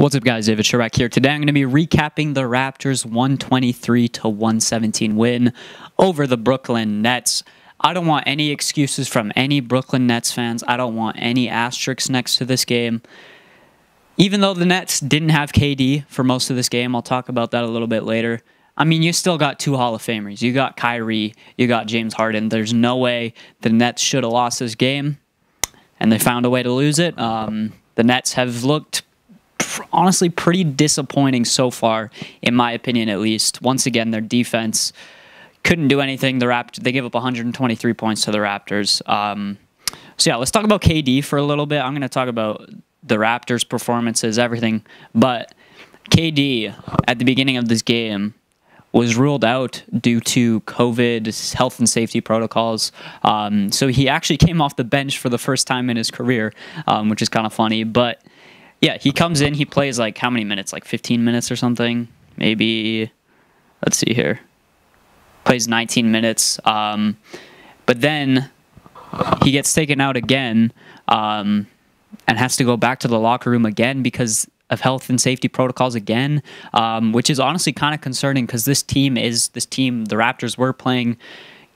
What's up, guys? David Sherrack here. Today, I'm going to be recapping the Raptors' 123 to 117 win over the Brooklyn Nets. I don't want any excuses from any Brooklyn Nets fans. I don't want any asterisks next to this game. Even though the Nets didn't have KD for most of this game, I'll talk about that a little bit later. I mean, you still got two Hall of Famers. You got Kyrie, you got James Harden. There's no way the Nets should have lost this game, and they found a way to lose it. Um, the Nets have looked honestly pretty disappointing so far, in my opinion, at least. Once again, their defense couldn't do anything. The Raptors they gave up 123 points to the Raptors. Um, so yeah, let's talk about KD for a little bit. I'm going to talk about the Raptors' performances, everything, but KD at the beginning of this game was ruled out due to COVID health and safety protocols. Um, so he actually came off the bench for the first time in his career, um, which is kind of funny. But yeah, he comes in, he plays like how many minutes? Like 15 minutes or something? Maybe, let's see here. Plays 19 minutes. Um, but then he gets taken out again um, and has to go back to the locker room again because of health and safety protocols again, um, which is honestly kind of concerning because this team is this team. The Raptors were playing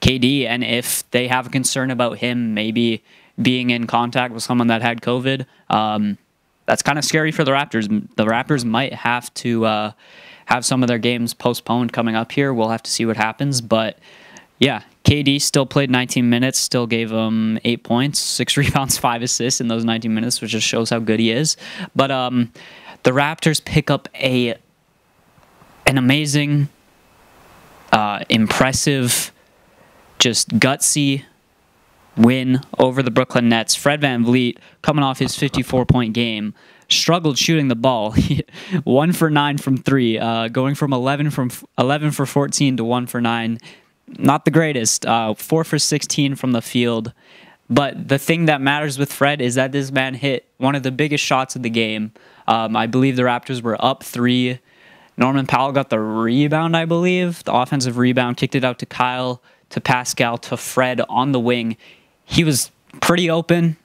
KD, and if they have a concern about him maybe being in contact with someone that had COVID, um, that's kind of scary for the Raptors. The Raptors might have to uh, have some of their games postponed coming up here. We'll have to see what happens. But yeah, KD still played 19 minutes, still gave them eight points, six rebounds, five assists in those 19 minutes, which just shows how good he is. But um, the Raptors pick up a an amazing, uh, impressive, just gutsy win over the Brooklyn Nets. Fred Van VanVleet, coming off his 54 point game, struggled shooting the ball. one for nine from three, uh, going from 11 from 11 for 14 to one for nine. Not the greatest. Uh, four for 16 from the field. But the thing that matters with Fred is that this man hit one of the biggest shots of the game. Um, I believe the Raptors were up three. Norman Powell got the rebound, I believe. The offensive rebound kicked it out to Kyle, to Pascal, to Fred on the wing he was pretty open.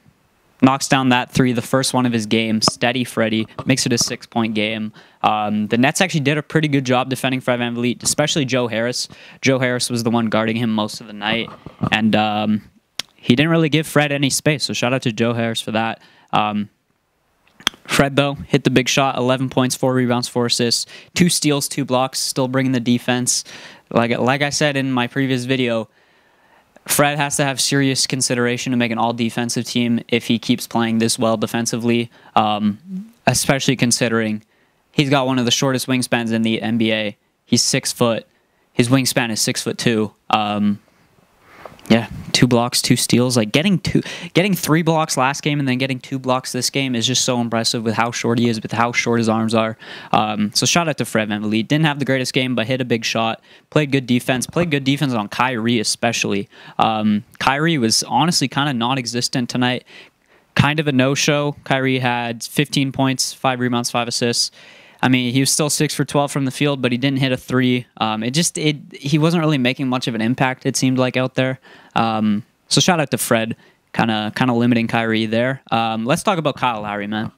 Knocks down that three, the first one of his game. Steady Freddie makes it a six point game. Um, the Nets actually did a pretty good job defending Fred Van VanVleet, especially Joe Harris. Joe Harris was the one guarding him most of the night, and um, he didn't really give Fred any space. So shout out to Joe Harris for that. Um, Fred, though, hit the big shot 11 points, four rebounds, four assists, two steals, two blocks, still bringing the defense. Like, like I said in my previous video, Fred has to have serious consideration to make an all defensive team if he keeps playing this well defensively, um, especially considering he's got one of the shortest wingspans in the NBA. He's six foot. His wingspan is six foot two. Um, yeah, two blocks, two steals. Like getting two, getting three blocks last game and then getting two blocks this game is just so impressive with how short he is, with how short his arms are. Um, so shout out to Fred VanVleet. Didn't have the greatest game, but hit a big shot. Played good defense. Played good defense on Kyrie especially. Um, Kyrie was honestly kind of non-existent tonight. Kind of a no-show. Kyrie had 15 points, five rebounds, five assists. I mean, he was still six for twelve from the field, but he didn't hit a three. Um, it just it he wasn't really making much of an impact. It seemed like out there. Um, so shout out to Fred, kind of kind of limiting Kyrie there. Um, let's talk about Kyle Lowry, man.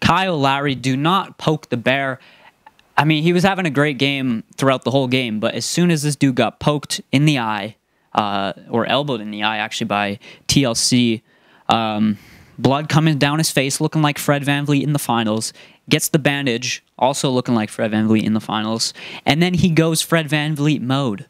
Kyle Lowry, do not poke the bear. I mean, he was having a great game throughout the whole game, but as soon as this dude got poked in the eye, uh, or elbowed in the eye actually by TLC, um, blood coming down his face, looking like Fred VanVleet in the finals, gets the bandage, also looking like Fred VanVleet in the finals, and then he goes Fred VanVleet mode.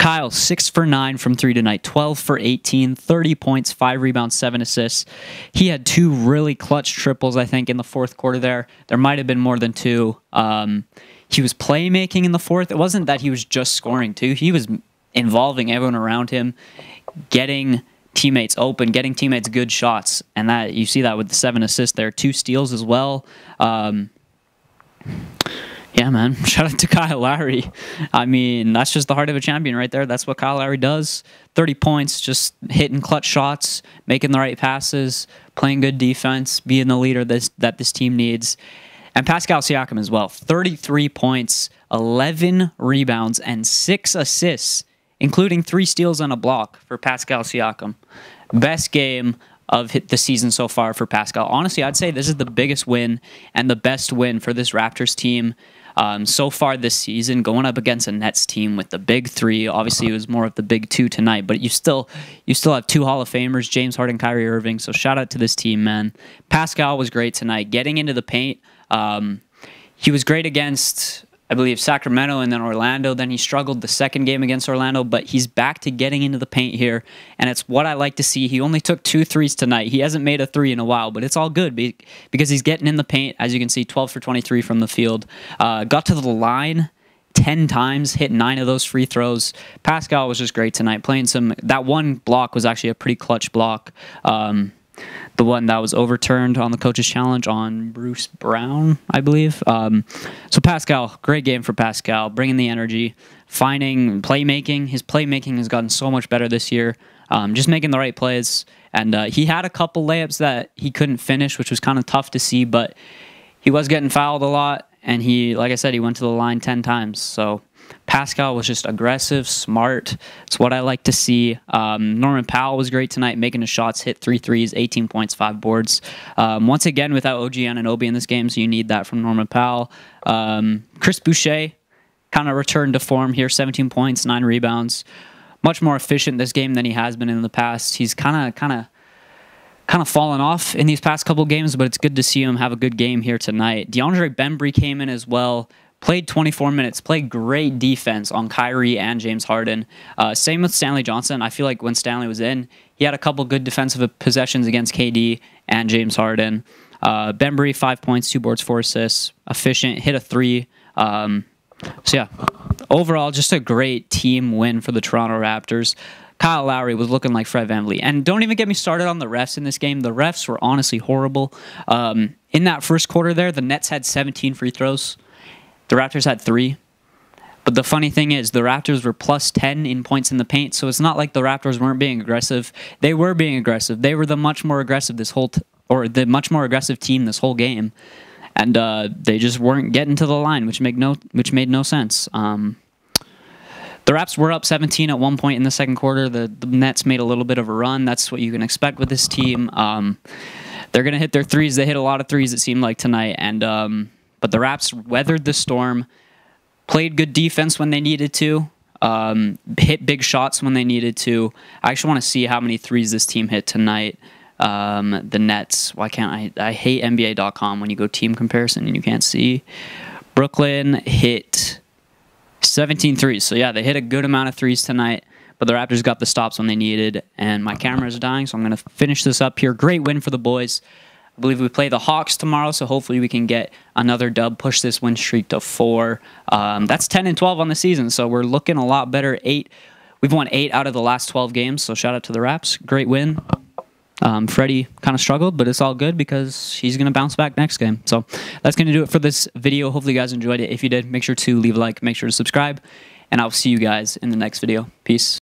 Kyle, 6 for 9 from 3 tonight, 12 for 18, 30 points, 5 rebounds, 7 assists. He had two really clutch triples, I think, in the fourth quarter there. There might have been more than two. Um, he was playmaking in the fourth. It wasn't that he was just scoring, too. He was involving everyone around him, getting teammates open, getting teammates good shots, and that you see that with the seven assists there, two steals as well. Um, yeah, man. Shout out to Kyle Lowry. I mean, that's just the heart of a champion right there. That's what Kyle Lowry does. 30 points, just hitting clutch shots, making the right passes, playing good defense, being the leader this, that this team needs. And Pascal Siakam as well. 33 points, 11 rebounds, and 6 assists including three steals and a block for Pascal Siakam. Best game of the season so far for Pascal. Honestly, I'd say this is the biggest win and the best win for this Raptors team um, so far this season, going up against a Nets team with the big three. Obviously, it was more of the big two tonight, but you still you still have two Hall of Famers, James Harden, and Kyrie Irving. So shout out to this team, man. Pascal was great tonight, getting into the paint. Um, he was great against I believe Sacramento and then Orlando. Then he struggled the second game against Orlando, but he's back to getting into the paint here, and it's what I like to see. He only took two threes tonight. He hasn't made a three in a while, but it's all good because he's getting in the paint. As you can see, 12 for 23 from the field. Uh, got to the line. 10 times, hit nine of those free throws. Pascal was just great tonight, playing some. That one block was actually a pretty clutch block. Um, the one that was overturned on the coaches challenge on Bruce Brown, I believe. Um, so Pascal, great game for Pascal, bringing the energy, finding playmaking. His playmaking has gotten so much better this year. Um, just making the right plays, and uh, he had a couple layups that he couldn't finish, which was kind of tough to see, but he was getting fouled a lot, and he, like I said, he went to the line ten times. So Pascal was just aggressive, smart. It's what I like to see. Um, Norman Powell was great tonight, making his shots, hit three threes, 18 points, five boards. Um, once again, without OG Anunoby in this game, so you need that from Norman Powell. Um, Chris Boucher kind of returned to form here, 17 points, nine rebounds. Much more efficient this game than he has been in the past. He's kind of, kind of kind of fallen off in these past couple games, but it's good to see him have a good game here tonight. DeAndre Bembry came in as well played 24 minutes, played great defense on Kyrie and James Harden. Uh, same with Stanley Johnson. I feel like when Stanley was in, he had a couple good defensive possessions against KD and James Harden. Uh, Bembry, five points, two boards, four assists, efficient, hit a three. Um, so yeah, overall, just a great team win for the Toronto Raptors. Kyle Lowry was looking like Fred VanVleet. And don't even get me started on the refs in this game. The refs were honestly horrible. Um, in that first quarter there, the Nets had 17 free throws. The Raptors had three. But the funny thing is, the Raptors were plus 10 in points in the paint, so it's not like the Raptors weren't being aggressive. They were being aggressive. They were the much more aggressive this whole, t- or the much more aggressive team this whole game, and uh, they just weren't getting to the line, which made no, which made no sense. Um, the Raps were up 17 at one point in the second quarter. The, the, Nets made a little bit of a run. That's what you can expect with this team. Um, they're going to hit their threes. They hit a lot of threes, it seemed like tonight, and um, but the Raps weathered the storm, played good defense when they needed to, um, hit big shots when they needed to. I actually want to see how many threes this team hit tonight. Um, the Nets. Why can't I? I hate NBA.com when you go team comparison and you can't see. Brooklyn hit 17 threes. So yeah, they hit a good amount of threes tonight. But the Raptors got the stops when they needed, and my camera is dying, so I'm going to finish this up here. Great win for the boys. I believe we play the Hawks tomorrow, so hopefully we can get another dub, push this win streak to four. Um, that's 10 and 12 on the season, so we're looking a lot better. Eight, we've won eight out of the last 12 games, so shout out to the Raps. Great win. Um, Freddie kind of struggled, but it's all good because he's going to bounce back next game. So that's going to do it for this video. Hopefully, you guys enjoyed it. If you did, make sure to leave a like, make sure to subscribe, and I'll see you guys in the next video. Peace.